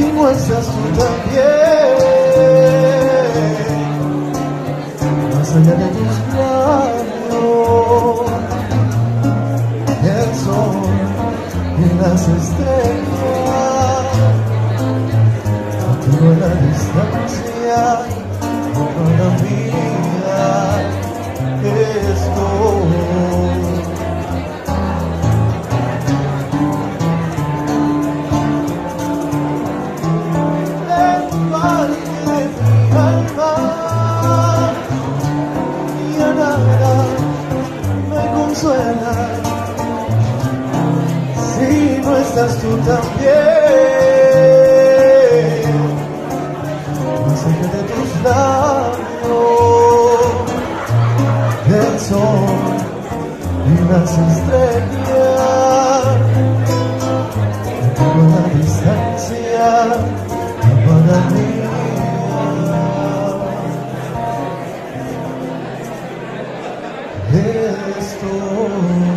si no estás tú también, más allá de tus labios, el sol y las estrellas, a me consuela si no estás tú también allá de tus labios el sol y las estrellas con la distancia para mí. restore.